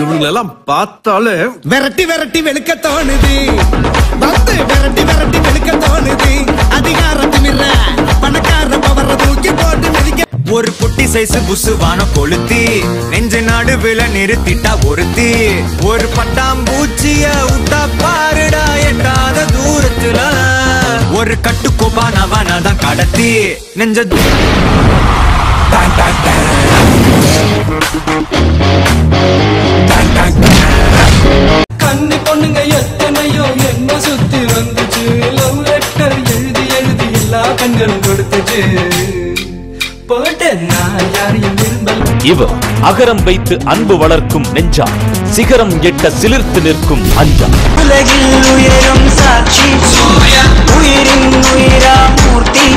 இவங்களெல்லாம் பார்த்தாலே விரட்டி விரட்டி வெளுக்க தோணுது. வந்து விரட்டி விரட்டி வெளுக்க தோணுது. அதிகார திமிர பணக்கார பவர தூக்கி போட்டு மிதிக்க ஒரு குட்டி சைஸ் புசுவான கொளுத்தி நெஞ்ச நடுவுல நிறுத்திட்டா ஒருத்தி. ஒரு பட்டாம்பூச்சிய விட்டா பாருடா எட்டாத தூரத்துல. ஒரு கட்டுக்கோப்பானவன தான் கடத்தி. நெஞ்ச கண்ணு இவர் அகரம் வைத்து அன்பு வளர்க்கும் நெஞ்சா சிகரம் எட்ட சிலிர்த்து நிற்கும் அஞ்சா. உலகில் உயரும் சாட்சி. உயிரின் உயிரா மூர்த்தி.